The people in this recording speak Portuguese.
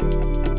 Música